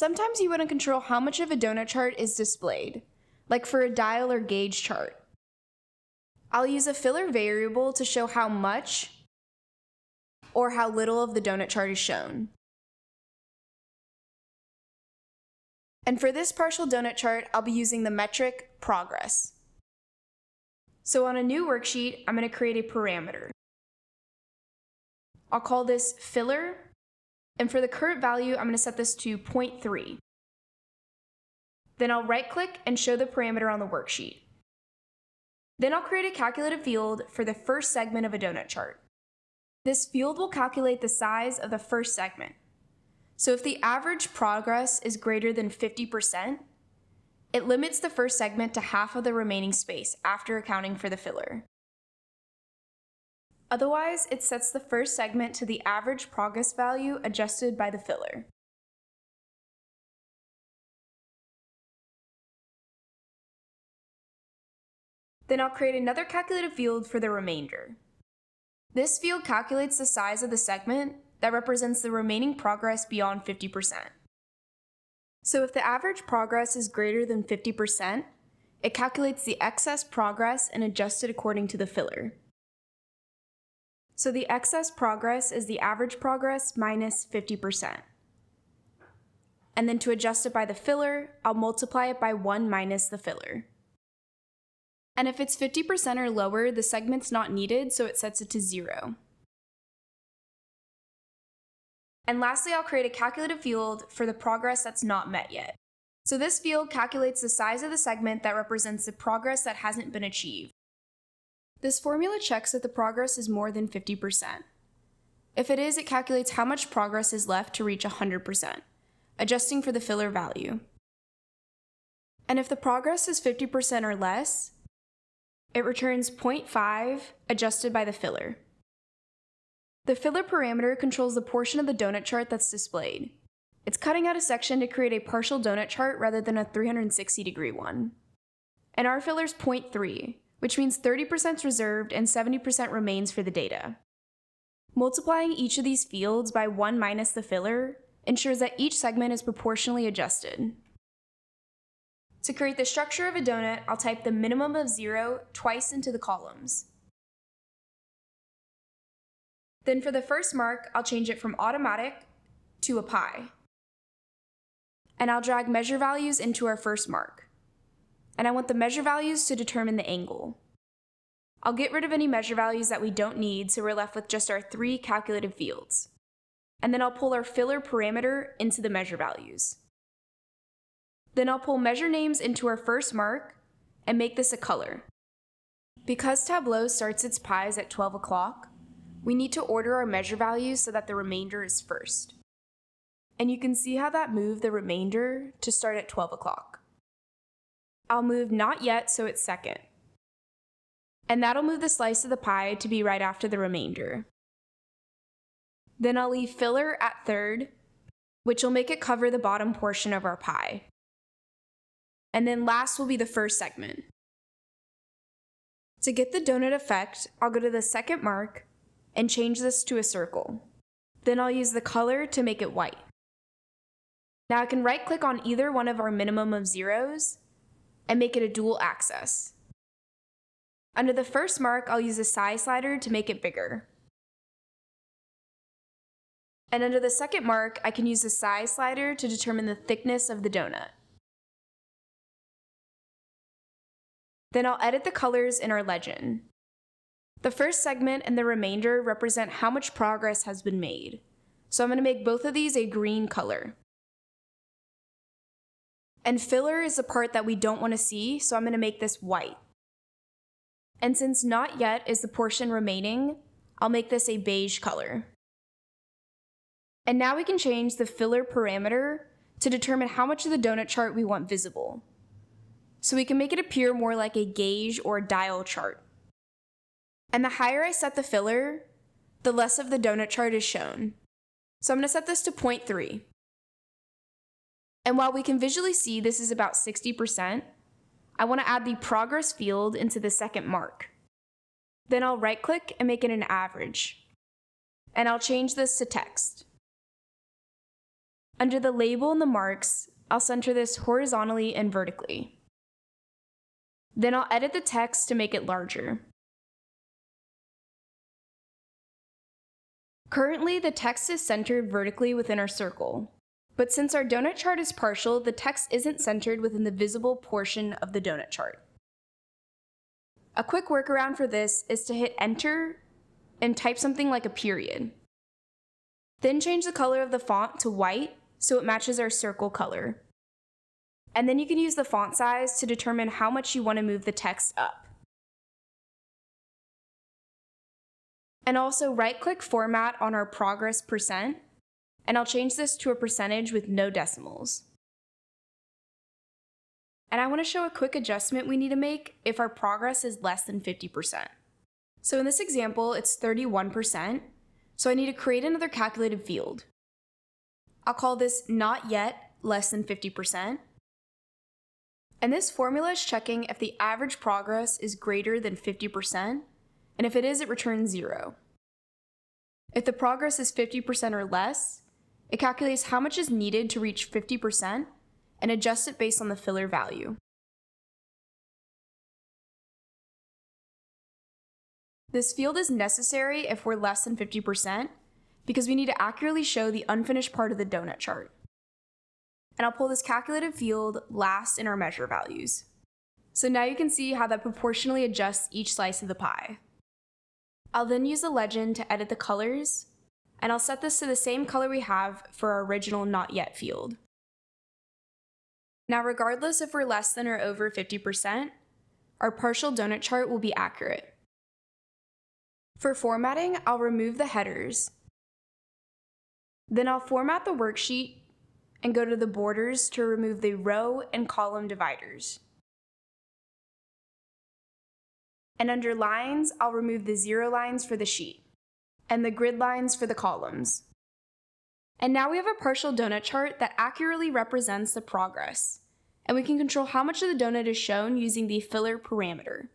Sometimes you want to control how much of a donut chart is displayed, like for a dial or gauge chart. I'll use a filler variable to show how much or how little of the donut chart is shown. And for this partial donut chart, I'll be using the metric progress. So on a new worksheet, I'm going to create a parameter. I'll call this filler, and for the current value, I'm going to set this to 0.3. Then I'll right click and show the parameter on the worksheet. Then I'll create a calculated field for the first segment of a donut chart. This field will calculate the size of the first segment. So if the average progress is greater than 50%, it limits the first segment to half of the remaining space after accounting for the filler. Otherwise, it sets the first segment to the average progress value adjusted by the filler. Then I'll create another calculated field for the remainder. This field calculates the size of the segment that represents the remaining progress beyond 50%. So if the average progress is greater than 50%, it calculates the excess progress and adjusts it according to the filler. So the excess progress is the average progress minus 50%. And then to adjust it by the filler, I'll multiply it by 1 minus the filler. And if it's 50% or lower, the segment's not needed, so it sets it to 0. And lastly, I'll create a calculated field for the progress that's not met yet. So this field calculates the size of the segment that represents the progress that hasn't been achieved. This formula checks that the progress is more than 50%. If it is, it calculates how much progress is left to reach 100%, adjusting for the filler value. And if the progress is 50% or less, it returns 0.5 adjusted by the filler. The filler parameter controls the portion of the donut chart that's displayed. It's cutting out a section to create a partial donut chart rather than a 360 degree one. And our filler is 0.3, which means 30% is reserved and 70% remains for the data. Multiplying each of these fields by 1 minus the filler ensures that each segment is proportionally adjusted. To create the structure of a donut, I'll type the minimum of 0 twice into the columns. Then for the first mark, I'll change it from automatic to a pie. And I'll drag measure values into our first mark. And I want the measure values to determine the angle. I'll get rid of any measure values that we don't need so we're left with just our three calculated fields. And then I'll pull our filler parameter into the measure values. Then I'll pull measure names into our first mark and make this a color. Because Tableau starts its pies at 12 o'clock, we need to order our measure values so that the remainder is first. And you can see how that moved the remainder to start at 12 o'clock. I'll move not yet so it's second. And that'll move the slice of the pie to be right after the remainder. Then I'll leave filler at third, which will make it cover the bottom portion of our pie. And then last will be the first segment. To get the donut effect, I'll go to the second mark and change this to a circle. Then I'll use the color to make it white. Now I can right click on either one of our minimum of zeros and make it a dual axis. Under the first mark, I'll use a size slider to make it bigger. And under the second mark, I can use the size slider to determine the thickness of the donut. Then I'll edit the colors in our legend. The first segment and the remainder represent how much progress has been made. So I'm going to make both of these a green color. And filler is the part that we don't want to see, so I'm going to make this white. And since not yet is the portion remaining, I'll make this a beige color. And now we can change the filler parameter to determine how much of the donut chart we want visible. So we can make it appear more like a gauge or dial chart. And the higher I set the filler, the less of the donut chart is shown. So I'm going to set this to 0.3. And while we can visually see this is about 60%, I want to add the progress field into the second mark. Then I'll right click and make it an average. And I'll change this to text. Under the label and the marks, I'll center this horizontally and vertically. Then I'll edit the text to make it larger. Currently, the text is centered vertically within our circle, but since our donut chart is partial, the text isn't centered within the visible portion of the donut chart. A quick workaround for this is to hit enter and type something like a period. Then change the color of the font to white so it matches our circle color. And then you can use the font size to determine how much you want to move the text up. And also right click format on our progress percent, and I'll change this to a percentage with no decimals. And I want to show a quick adjustment we need to make if our progress is less than 50%. So in this example, it's 31%, so I need to create another calculated field. I'll call this not yet less than 50%. And this formula is checking if the average progress is greater than 50%, and if it is, it returns zero. If the progress is 50% or less, it calculates how much is needed to reach 50% and adjusts it based on the filler value. This field is necessary if we're less than 50% because we need to accurately show the unfinished part of the donut chart. And I'll pull this calculated field last in our measure values. So now you can see how that proportionally adjusts each slice of the pie. I'll then use the legend to edit the colors, and I'll set this to the same color we have for our original not yet field. Now regardless if we're less than or over 50%, our partial donut chart will be accurate. For formatting, I'll remove the headers. Then I'll format the worksheet and go to the borders to remove the row and column dividers. And under lines, I'll remove the zero lines for the sheet and the grid lines for the columns. And now we have a partial donut chart that accurately represents the progress, and we can control how much of the donut is shown using the filler parameter.